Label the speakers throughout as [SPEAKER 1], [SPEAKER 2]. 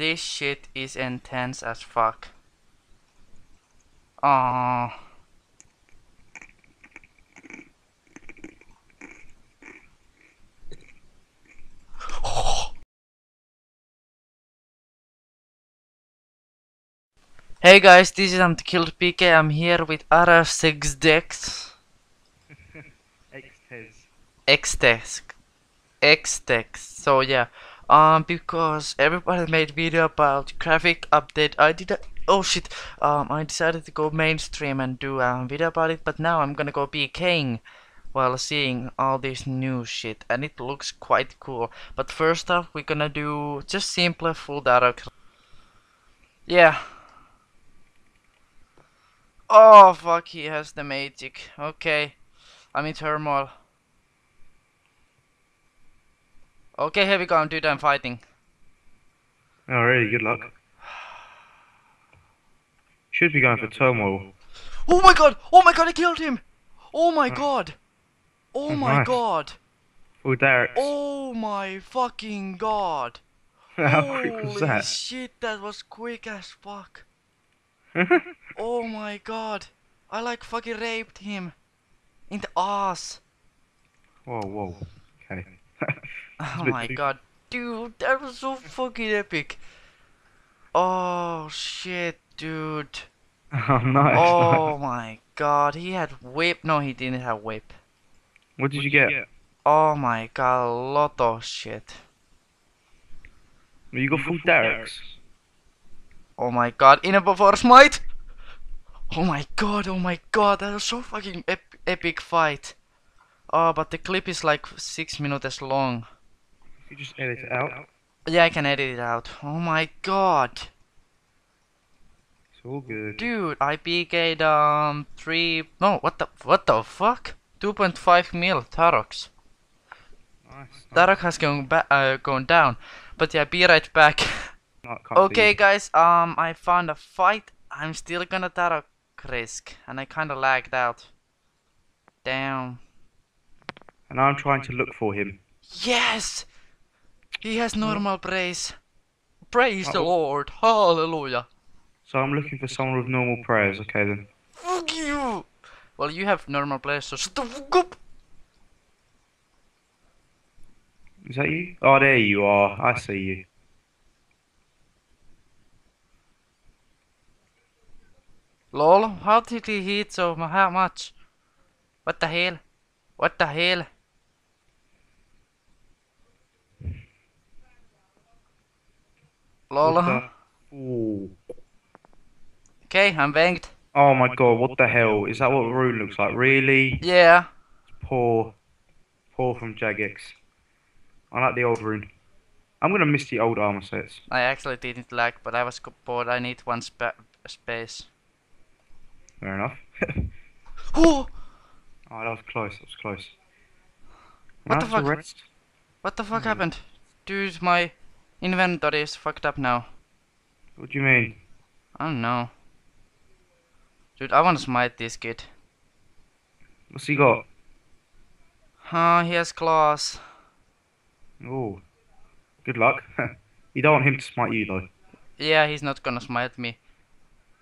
[SPEAKER 1] This shit is intense as fuck. Aww. Hey guys, this is I'm the Killed PK. I'm here with other six decks.
[SPEAKER 2] X-Tez.
[SPEAKER 1] Xtex. Xtex. So yeah, um, because everybody made video about graphic update, I did. A, oh shit. Um, I decided to go mainstream and do a video about it, but now I'm gonna go PKing while seeing all this new shit, and it looks quite cool. But first off, we're gonna do just simple full data. Yeah. Oh fuck, he has the magic. Okay. I'm in turmoil. Okay, here we go, dude, I'm fighting.
[SPEAKER 2] Oh, really? Good luck. Should be going for turmoil.
[SPEAKER 1] Oh my god! Oh my god, I killed him! Oh my god! Oh
[SPEAKER 2] Oh
[SPEAKER 1] my
[SPEAKER 2] my.
[SPEAKER 1] god!
[SPEAKER 2] Oh, Derek.
[SPEAKER 1] Oh my fucking god!
[SPEAKER 2] How quick was
[SPEAKER 1] Holy
[SPEAKER 2] that?
[SPEAKER 1] shit, that was quick as fuck. Oh my god. I like fucking raped him. In the ass.
[SPEAKER 2] whoa, whoa. Okay.
[SPEAKER 1] Oh my
[SPEAKER 2] too-
[SPEAKER 1] god. Dude, that was so fucking epic. Oh shit, dude.
[SPEAKER 2] oh, nice.
[SPEAKER 1] Oh my god, he had whip. No, he didn't have whip.
[SPEAKER 2] What did you get?
[SPEAKER 1] Oh my god, a lot of shit.
[SPEAKER 2] You got full Dharok's.
[SPEAKER 1] Oh my god, in a before smite! Oh my god, oh my god, that was so fucking ep epic fight. Oh, but the clip is like six minutes long.
[SPEAKER 2] You just edit it out.
[SPEAKER 1] Yeah, I can edit it out. Oh my god.
[SPEAKER 2] It's all good.
[SPEAKER 1] Dude, I PK'd um three no what the what the fuck? 2.5 mil Dharoks.
[SPEAKER 2] Nice.
[SPEAKER 1] Dharok has gone back uh, gone down. But yeah, be right back.
[SPEAKER 2] No,
[SPEAKER 1] okay guys, um I found a fight. I'm still gonna Dharok risk and I kinda lagged out. Damn.
[SPEAKER 2] And I'm trying to look for him.
[SPEAKER 1] Yes! He has hmm. normal praise. Praise the
[SPEAKER 2] oh.
[SPEAKER 1] Lord. Hallelujah.
[SPEAKER 2] So I'm looking for someone with normal prayers. Okay then.
[SPEAKER 1] Fuck you! Well, you have normal praise, so shut the fuck up!
[SPEAKER 2] Is that you? Oh, there you are. I see you.
[SPEAKER 1] Lol, how did he hit so much? What the hell? What the hell? Lol.
[SPEAKER 2] What the-
[SPEAKER 1] Okay, I'm banged.
[SPEAKER 2] Oh my god, what the hell? Is that what Rune looks like? Really?
[SPEAKER 1] Yeah.
[SPEAKER 2] Poor. Poor from Jagex. I like the old Rune. I'm gonna miss the old armor sets.
[SPEAKER 1] I actually didn't like, but I was bored. I need one spa space.
[SPEAKER 2] Fair enough.
[SPEAKER 1] Oh!
[SPEAKER 2] Oh, that was close. That was close.
[SPEAKER 1] What the
[SPEAKER 2] Now to
[SPEAKER 1] fuck? What the fuck
[SPEAKER 2] Hmm.
[SPEAKER 1] happened? Dude, my inventory is fucked up now.
[SPEAKER 2] What do you mean?
[SPEAKER 1] I don't know. Dude, I wanna smite this kid.
[SPEAKER 2] What's he got?
[SPEAKER 1] Huh, he has claws.
[SPEAKER 2] Oh, good luck. you don't want him to smite you though.
[SPEAKER 1] Yeah, he's not gonna smite me.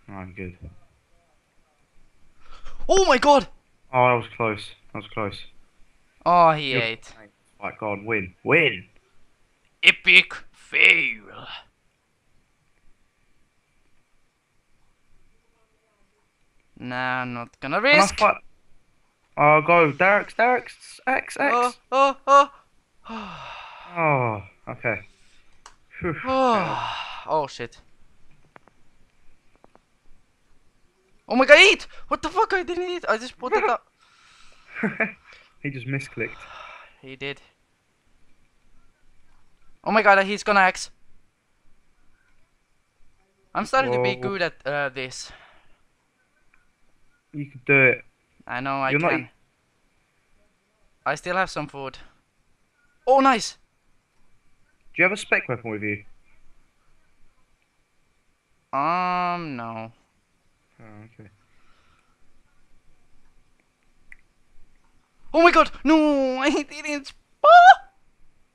[SPEAKER 2] Alright, good.
[SPEAKER 1] Oh my god!
[SPEAKER 2] Oh, that was close. That was close.
[SPEAKER 1] Oh, he
[SPEAKER 2] Yep.
[SPEAKER 1] ate.
[SPEAKER 2] Right, God, win. Win!
[SPEAKER 1] Epic fail. Nah, I'm not gonna risk.
[SPEAKER 2] Oh, go. Dharok's, Dharok's, X, X.
[SPEAKER 1] Oh, oh, oh.
[SPEAKER 2] Oh, okay.
[SPEAKER 1] Oh, oh shit. Oh my god, eat! What the fuck? I didn't eat. I just put it up.
[SPEAKER 2] he just misclicked.
[SPEAKER 1] He did. Oh my god, he's gonna X. I'm starting to be good at uh, this.
[SPEAKER 2] You can do it.
[SPEAKER 1] I know I
[SPEAKER 2] You're not-
[SPEAKER 1] can. I still have some food. Oh, nice!
[SPEAKER 2] Do you have a spec weapon with you?
[SPEAKER 1] Um, no.
[SPEAKER 2] Oh, okay.
[SPEAKER 1] Oh my god! No, I didn't. Ah!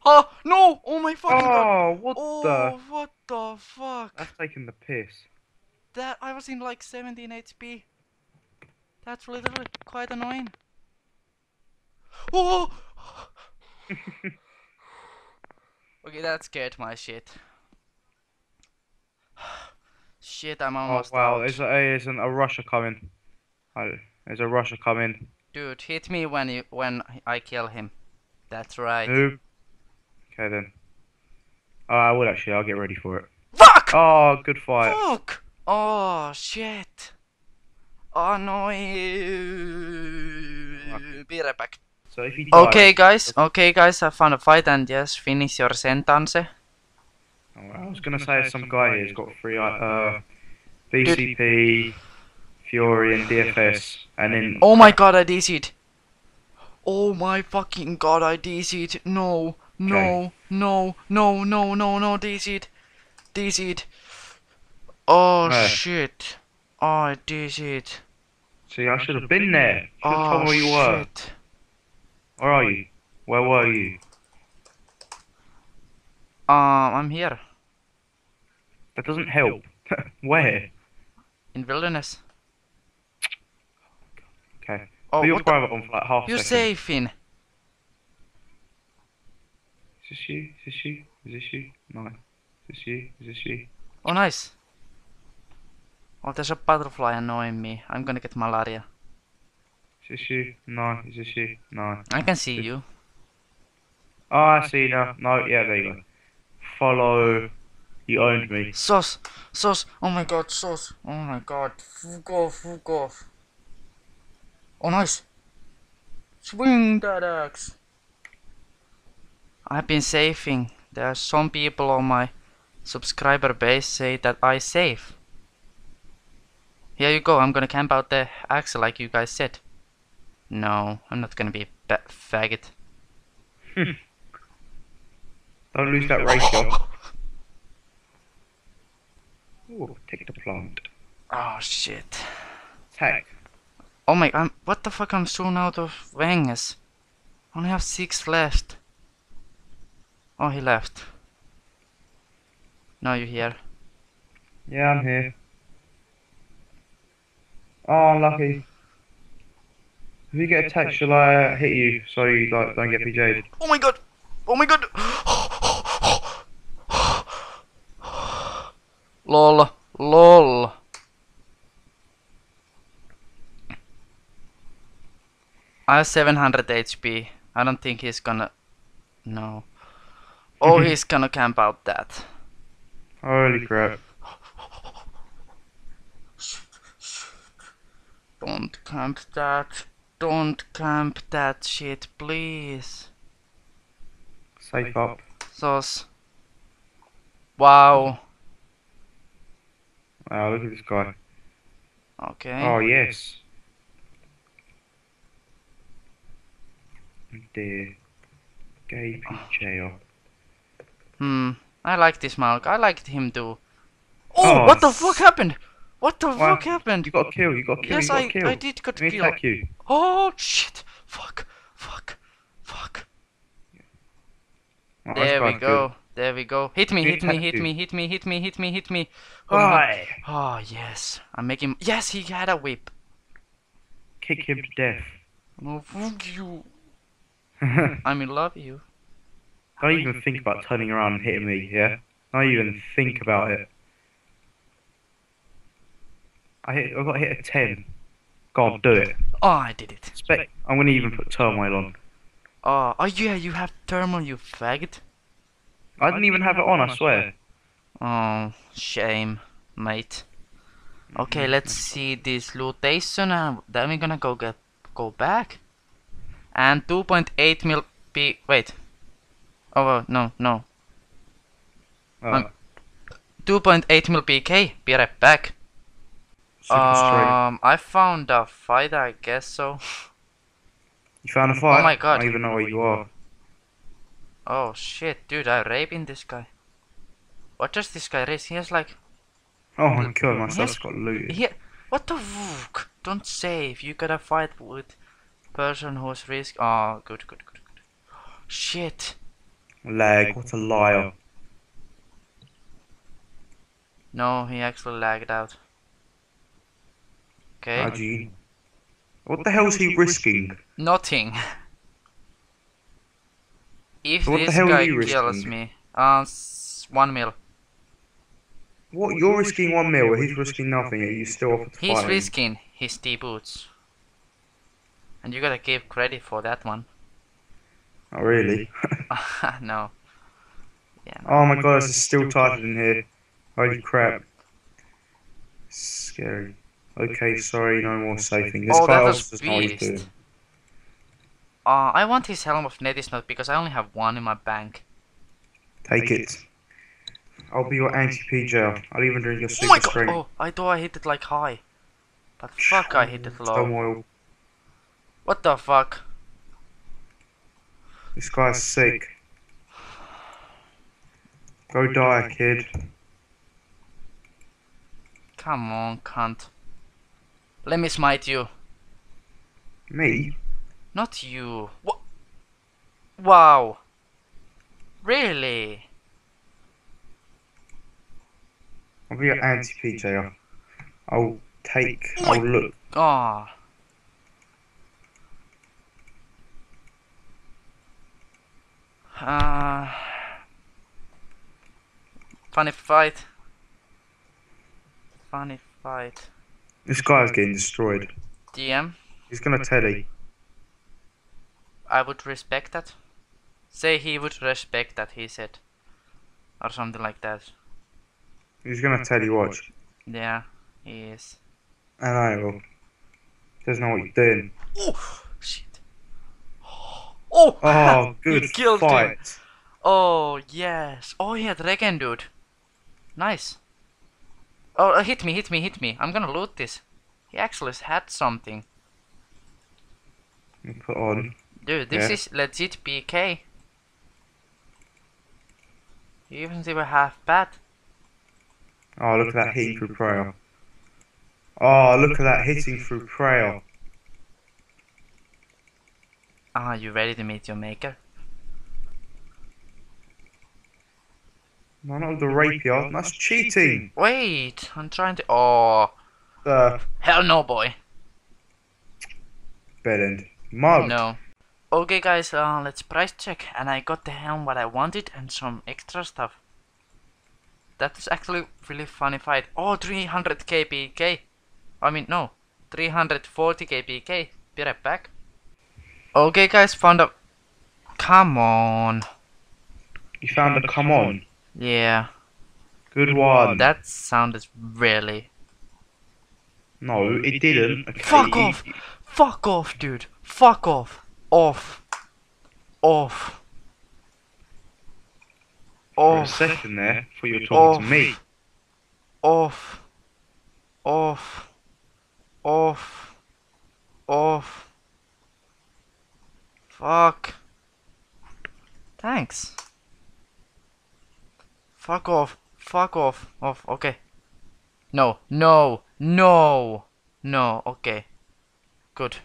[SPEAKER 1] Oh no! Oh my fucking god!
[SPEAKER 2] Oh, what
[SPEAKER 1] Oh,
[SPEAKER 2] the?
[SPEAKER 1] what the fuck?
[SPEAKER 2] That's taking the piss.
[SPEAKER 1] That I was in like 17 HP. That's literally quite annoying. Oh! okay, that scared my shit. shit, I'm almost
[SPEAKER 2] Oh
[SPEAKER 1] almost
[SPEAKER 2] wow,
[SPEAKER 1] out.
[SPEAKER 2] there's a, there's an, a rusher coming. Oh, there's a rusher coming.
[SPEAKER 1] Dude, hit me when you when I kill him. That's right.
[SPEAKER 2] Who? Okay then. Oh, I will actually. I'll get ready for it.
[SPEAKER 1] Fuck!
[SPEAKER 2] Oh, good fight.
[SPEAKER 1] Fuck! Oh shit! Oh no! Be right back.
[SPEAKER 2] So if he dies,
[SPEAKER 1] Okay, guys. Okay, guys. I found a fight, and yes, finish your sentence. Eh?
[SPEAKER 2] Oh, I was gonna say some guy here's got three uh, uh BCP, Fury, and DFS, and then
[SPEAKER 1] Oh my god, I DC'd. Oh my fucking god, I DC'd. No, no, no, no, no, no, no, DC'd. DC'd. Oh
[SPEAKER 2] Where?
[SPEAKER 1] shit. Oh, I DC'd.
[SPEAKER 2] see, I should have been there. Should have
[SPEAKER 1] Oh
[SPEAKER 2] told me where you were.
[SPEAKER 1] shit.
[SPEAKER 2] Where are you? Where were you?
[SPEAKER 1] Um, I'm here.
[SPEAKER 2] That doesn't help. where?
[SPEAKER 1] In wilderness.
[SPEAKER 2] Okay.
[SPEAKER 1] Oh,
[SPEAKER 2] Put your private on for like half a
[SPEAKER 1] You
[SPEAKER 2] second.
[SPEAKER 1] safe in.
[SPEAKER 2] Is this you? Is this you? Is this you? No. Is this you? Is this you?
[SPEAKER 1] Oh, nice. Oh, there's a butterfly annoying me. I'm gonna get malaria.
[SPEAKER 2] Is this you? No. Is this you? No.
[SPEAKER 1] I can see you.
[SPEAKER 2] Oh, I see now. No, yeah, there you go. Follow. You owned me.
[SPEAKER 1] Sauce, sauce. Oh my god, sauce. Oh my god. Fuck off, fuck off. Oh, nice. Swing that axe. I've been saving. There are some people on my subscriber base say that I save. Here you go. I'm gonna camp out the axe like you guys said. No, I'm not gonna be a faggot. Hmm.
[SPEAKER 2] Don't lose that ratio. Ooh, take the plant.
[SPEAKER 1] Oh shit.
[SPEAKER 2] Attack.
[SPEAKER 1] Oh my, I'm, what the fuck, I'm soon out of wings. Only have six left. Oh, he left. Now you're here.
[SPEAKER 2] Yeah, I'm here. Oh, unlucky. If you get attacked, shall I uh, hit you so you like don't get PJ'd?
[SPEAKER 1] Oh my god! Oh my god! lol. Lol. I have 700 HP. I don't think he's gonna... No. Oh, he's gonna camp out that.
[SPEAKER 2] Holy crap.
[SPEAKER 1] Don't camp that. Don't camp that shit, please.
[SPEAKER 2] Safe up.
[SPEAKER 1] Sauce. Wow.
[SPEAKER 2] Wow, look at this guy.
[SPEAKER 1] Okay.
[SPEAKER 2] Oh, yes. The gay PJ.
[SPEAKER 1] Hmm. I like this Malk. I liked him too. Oh,
[SPEAKER 2] Oh,
[SPEAKER 1] what the fuck happened? What the
[SPEAKER 2] What
[SPEAKER 1] fuck
[SPEAKER 2] happened? You got killed, you got killed,
[SPEAKER 1] Yes,
[SPEAKER 2] got
[SPEAKER 1] I,
[SPEAKER 2] killed.
[SPEAKER 1] I did got
[SPEAKER 2] Let
[SPEAKER 1] killed.
[SPEAKER 2] attack you.
[SPEAKER 1] Oh shit! Fuck! Fuck! Fuck!
[SPEAKER 2] Oh,
[SPEAKER 1] There we go. There we go. Hit me! Hit me! Hit me! Hit me! Hit me! Hit me! Hit me!
[SPEAKER 2] good.
[SPEAKER 1] Oh. Oh yes! I'm making. Yes, he had a whip.
[SPEAKER 2] Kick him to death.
[SPEAKER 1] No, fuck you. I'm in love you.
[SPEAKER 2] Even think about turning around and hitting me, yeah? Don't even think about it. I hit, I got hit a 10. God, do it.
[SPEAKER 1] Oh, I did it.
[SPEAKER 2] Spec, I'm gonna even put turmoil on.
[SPEAKER 1] Oh, oh yeah, you have turmoil, you faggot.
[SPEAKER 2] I didn't even have it on, I swear.
[SPEAKER 1] Oh, shame, mate. Okay, let's see this lootation and uh, then we're gonna go get go back. And 2.8 mil p wait. Oh uh, no no. Um, 2.8 mil PK. Be right back. Um, I found a fight. I guess so.
[SPEAKER 2] You found a fight?
[SPEAKER 1] oh my God.
[SPEAKER 2] I don't even know where you are.
[SPEAKER 1] Oh shit, dude! I raping this guy. What does this guy race? He has like
[SPEAKER 2] Oh my god, my
[SPEAKER 1] Yes.
[SPEAKER 2] stuff's got looted.
[SPEAKER 1] He, what the fuck? Don't save. You gotta fight with person who's risk. Oh, good, good, good, good. Shit.
[SPEAKER 2] Lag, what a liar.
[SPEAKER 1] No, he actually lagged out. Okay.
[SPEAKER 2] How do you... What the hell's he risking?
[SPEAKER 1] Nothing. If
[SPEAKER 2] what the
[SPEAKER 1] this
[SPEAKER 2] hell are
[SPEAKER 1] guy
[SPEAKER 2] you
[SPEAKER 1] kills
[SPEAKER 2] risking?
[SPEAKER 1] me, uh, one mil.
[SPEAKER 2] What, you're risking one mil, he's risking nothing, yet you still offer to
[SPEAKER 1] He's risking his D boots. And you gotta give credit for that one.
[SPEAKER 2] Oh, really?
[SPEAKER 1] no. Yeah. no.
[SPEAKER 2] oh my god, it's still tighter in here. Holy crap. Scary. Okay, sorry, no more safing. This
[SPEAKER 1] Oh,
[SPEAKER 2] guy
[SPEAKER 1] that was beast.
[SPEAKER 2] doing.
[SPEAKER 1] Uh, I want his helm of Neitiznot because I only have one in my bank.
[SPEAKER 2] Take it. I'll be your anti-PJ. I'll even drink your
[SPEAKER 1] Oh
[SPEAKER 2] super
[SPEAKER 1] my god!
[SPEAKER 2] strength.
[SPEAKER 1] Oh, I thought I hit it like high. But fuck, I hit it low.
[SPEAKER 2] oil.
[SPEAKER 1] What the fuck?
[SPEAKER 2] This guy's sick. Go die, kid.
[SPEAKER 1] Come on, cunt. Let me smite you.
[SPEAKER 2] Me?
[SPEAKER 1] Not you. What? Wow. Really?
[SPEAKER 2] I'll be your anti-PJ. I'll take.
[SPEAKER 1] Oh my-
[SPEAKER 2] I'll look.
[SPEAKER 1] Ah. Uh, funny fight. Funny fight.
[SPEAKER 2] This guy's getting destroyed.
[SPEAKER 1] DM,
[SPEAKER 2] He's gonna telly.
[SPEAKER 1] I would respect that. Say he would respect that, he said. Or something like that.
[SPEAKER 2] He's gonna telly watch.
[SPEAKER 1] Yeah, he is.
[SPEAKER 2] And I will. Doesn't know what you're doing.
[SPEAKER 1] Oh, shit. Oh,
[SPEAKER 2] Oh, good
[SPEAKER 1] he killed him. Oh, yes. Oh, he had Regen, dude. Nice. Oh, uh, hit me, hit me, hit me. I'm gonna loot this. He actually had something.
[SPEAKER 2] Put on.
[SPEAKER 1] Dude, this
[SPEAKER 2] Yeah.
[SPEAKER 1] is legit PK. You even see a half bad.
[SPEAKER 2] Oh, look at that hitting through prayer. Oh, look at that hitting through prayer.
[SPEAKER 1] Are you ready to meet your maker?
[SPEAKER 2] No, not the rapier. That's cheating.
[SPEAKER 1] Wait, I'm trying to. Oh,
[SPEAKER 2] Uh,
[SPEAKER 1] hell no, boy.
[SPEAKER 2] bed end. Mug.
[SPEAKER 1] No. Okay, guys, uh, let's price check. And I got the helm what I wanted and some extra stuff. That is actually really funny fight. Oh, 300 kpk. I mean, no, 340 kpk. Be right back. Okay, guys, found a. Come on.
[SPEAKER 2] You found a come on.
[SPEAKER 1] Yeah,
[SPEAKER 2] Good one.
[SPEAKER 1] Oh, that sounded really.
[SPEAKER 2] No, it didn't. Okay.
[SPEAKER 1] Fuck off! Fuck off, dude! Fuck off! Off! Off!
[SPEAKER 2] For a second there, before you were talking to me.
[SPEAKER 1] Off! Off! Off! Off! Fuck! Thanks! Fuck off! Fuck off! Off, okay. No, no, no! No, okay. Good.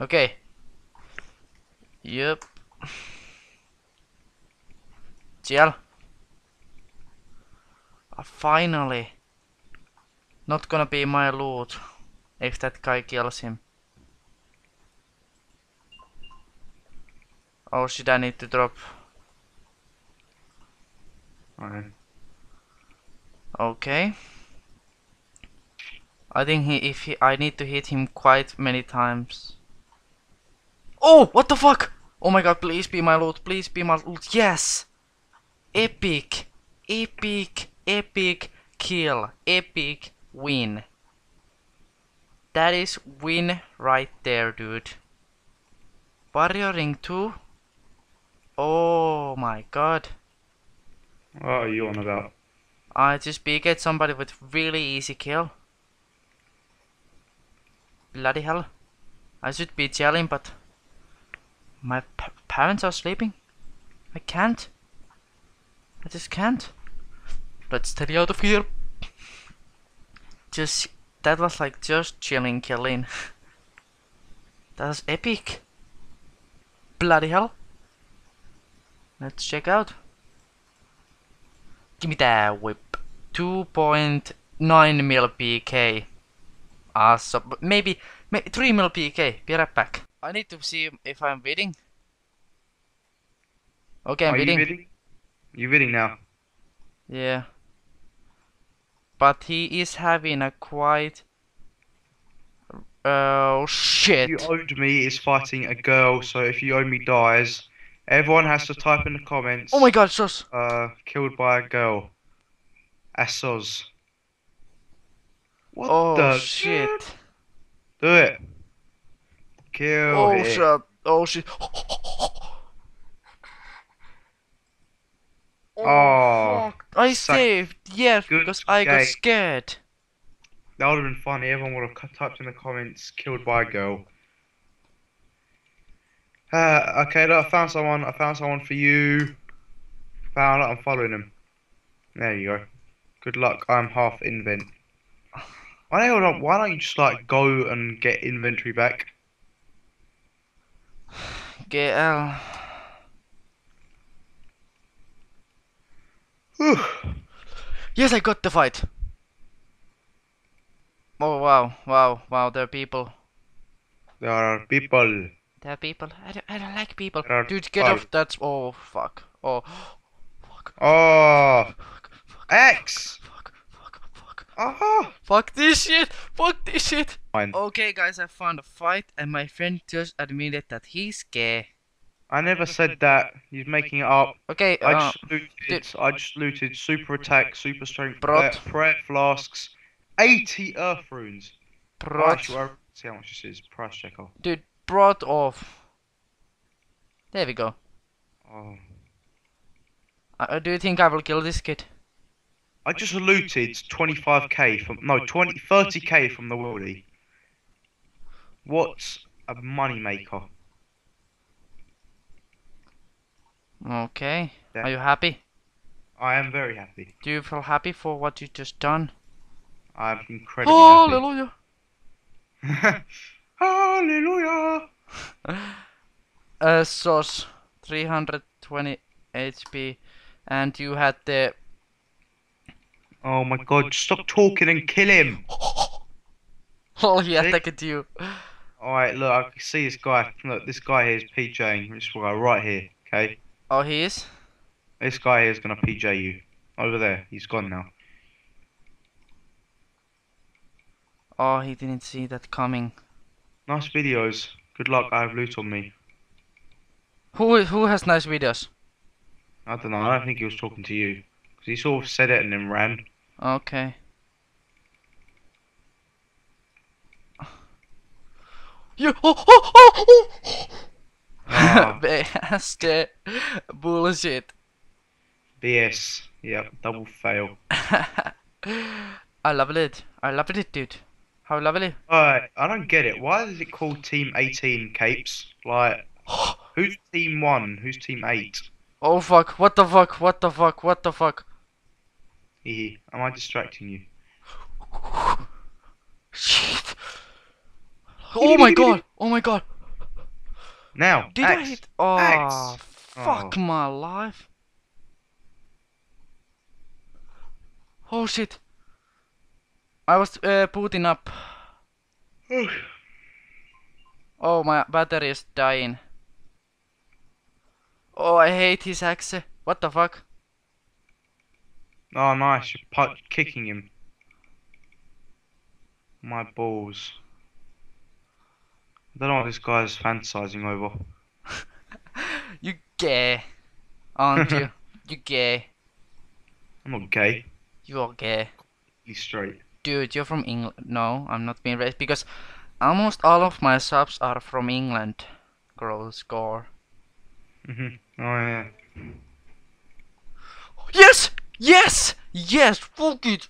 [SPEAKER 1] Okay. Yep. GL. Uh, finally. Not gonna be my loot if that guy kills him. Oh shit, I need to drop.
[SPEAKER 2] Alright.
[SPEAKER 1] Okay. I think he if he I need to hit him quite many times. Oh, what the fuck? Oh my god, please be my loot, please be my loot. Yes! Epic! Epic! Epic kill! Epic win. That is win right there, dude. Warrior Ring 2? Oh my god.
[SPEAKER 2] What are you on about?
[SPEAKER 1] I just be get somebody with really easy kill. Bloody hell. I should be yelling, but my p- parents are sleeping. I can't. I just can't. Let's stay out of here. Just that was like just chilling, killing. that was epic. Bloody hell. Let's check out. Give me that whip. 2.9 mil PK. Awesome. But maybe, maybe 3 mil PK. Be right back. I need to see if I'm bidding. Okay, I'm
[SPEAKER 2] Are you
[SPEAKER 1] bidding.
[SPEAKER 2] bidding? You bidding now?
[SPEAKER 1] Yeah. But he is having a quite. Uh, oh shit.
[SPEAKER 2] You owed me is fighting a girl, so if you owe me dies, everyone has to type in the comments.
[SPEAKER 1] Oh my god, sus.
[SPEAKER 2] Uh, killed by a girl. Assos. What
[SPEAKER 1] Oh
[SPEAKER 2] the
[SPEAKER 1] shit.
[SPEAKER 2] Do it. Kill
[SPEAKER 1] Oh
[SPEAKER 2] it.
[SPEAKER 1] shit. Oh shit.
[SPEAKER 2] Oh,
[SPEAKER 1] fuck. I saved. Yes,
[SPEAKER 2] Good
[SPEAKER 1] because I got scared.
[SPEAKER 2] That would have been funny. Everyone would have typed in the comments, killed by a girl. Uh, okay, look, I found someone. I found someone for you. Found it. I'm following him. There you go. Good luck. I'm half invent. Why don't, why don't you just like go and get inventory back?
[SPEAKER 1] GL.
[SPEAKER 2] Whew.
[SPEAKER 1] Yes, I got the fight. Oh wow, wow, wow, there are people.
[SPEAKER 2] there are people.
[SPEAKER 1] There are people. I don't, I don't like people.
[SPEAKER 2] There are
[SPEAKER 1] Dude, get
[SPEAKER 2] five.
[SPEAKER 1] off. That's. Oh, fuck. Oh. Fuck.
[SPEAKER 2] Oh,
[SPEAKER 1] Fuck. Fuck.
[SPEAKER 2] X.
[SPEAKER 1] Fuck. Fuck. Fuck.
[SPEAKER 2] Oh.
[SPEAKER 1] Fuck this shit! Fuck this shit!
[SPEAKER 2] Fine.
[SPEAKER 1] Okay, guys, I found a fight, and my friend just admitted that he's gay.
[SPEAKER 2] I never said that. He's making it up.
[SPEAKER 1] Okay,
[SPEAKER 2] I
[SPEAKER 1] uh,
[SPEAKER 2] just looted. I just looted super attack, super strength,
[SPEAKER 1] Brot.
[SPEAKER 2] prayer, prayer flasks, eighty earth runes. Price,
[SPEAKER 1] brought,
[SPEAKER 2] you are- see how much this is. Price check off.
[SPEAKER 1] dude, brought off. There we go.
[SPEAKER 2] Oh.
[SPEAKER 1] Uh, do you think I will kill this kid?
[SPEAKER 2] I just looted 25k from no 20 30k from the worldie. What's a money maker?
[SPEAKER 1] Okay.
[SPEAKER 2] Yeah.
[SPEAKER 1] Are you happy?
[SPEAKER 2] I am very happy.
[SPEAKER 1] Do you feel happy for what you just done?
[SPEAKER 2] I'm incredibly happy.
[SPEAKER 1] Hallelujah!
[SPEAKER 2] Hallelujah!
[SPEAKER 1] Uh, sauce, 320 HP, and you had the.
[SPEAKER 2] Oh my god, stop talking and kill him!
[SPEAKER 1] Oh, yeah, he
[SPEAKER 2] See?
[SPEAKER 1] attacked you.
[SPEAKER 2] Alright, look, I can see this guy. Look, this guy here is PJing. This guy right here, okay?
[SPEAKER 1] Oh, he is?
[SPEAKER 2] This guy here is gonna PJ you. Over there, he's gone now.
[SPEAKER 1] Oh, he didn't see that coming.
[SPEAKER 2] Nice videos. Good luck, I have loot on me.
[SPEAKER 1] Who who has nice videos?
[SPEAKER 2] I don't know, I don't think he was talking to you. Because he sort of said it and then ran.
[SPEAKER 1] Okay. You oh oh oh oh!
[SPEAKER 2] Ah.
[SPEAKER 1] The bullshit.
[SPEAKER 2] BS. Yep, double fail.
[SPEAKER 1] I love it. I love it, dude. How lovely.
[SPEAKER 2] Alright, I don't get it. Why is it called Team 18 Capes? Like, who's Team 1? Who's Team 8?
[SPEAKER 1] Oh fuck! What the fuck? What the fuck? What the fuck?
[SPEAKER 2] Hehe. Am I distracting you?
[SPEAKER 1] Shit! Oh my god! Oh my god!
[SPEAKER 2] Now,
[SPEAKER 1] Did I hit? Oh,
[SPEAKER 2] Axe.
[SPEAKER 1] fuck
[SPEAKER 2] Oh.
[SPEAKER 1] my life! Oh shit! I was uh, booting up. Oh, my battery is dying. Oh, I hate his axe. What the fuck?
[SPEAKER 2] Oh, nice. You're pu- kicking him. My balls. I don't know what this guy is fantasizing over.
[SPEAKER 1] You gay, aren't you? You gay.
[SPEAKER 2] I'm not gay.
[SPEAKER 1] You are gay.
[SPEAKER 2] He's straight.
[SPEAKER 1] Dude, you're from England. No, I'm not being racist because almost all of my subs are from England. Girl score.
[SPEAKER 2] hmm Oh, yeah.
[SPEAKER 1] Yes! Yes! Yes! Fuck it!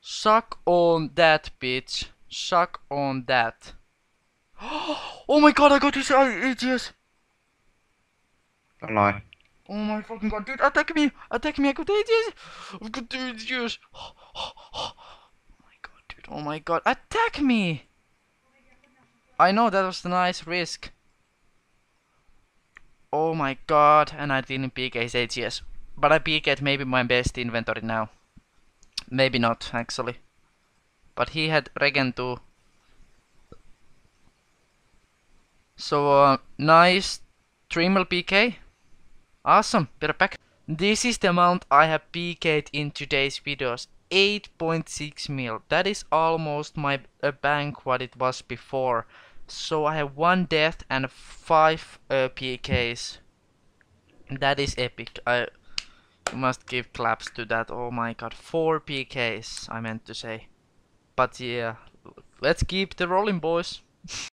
[SPEAKER 1] Suck on that, bitch. Suck on that. Oh my god, I got this ATS!
[SPEAKER 2] Don't lie.
[SPEAKER 1] Oh my fucking god, dude, attack me! Attack me, I got ATS! I've got the ATS! Oh my god, dude, oh my god, attack me! I know that was a nice risk. Oh my god, and I didn't PK his AGS. But I PK'd maybe my best inventory now. Maybe not, actually. But he had Regen too. So, uh, nice Dreamel PK. Awesome, better back. This is the amount I have PK'd in today's videos. 8.6 mil. That is almost my uh, bank what it was before. So I have one death and five uh, PKs. That is epic. I must give claps to that. Oh my god, four PKs I meant to say. But yeah, let's keep the rolling boys.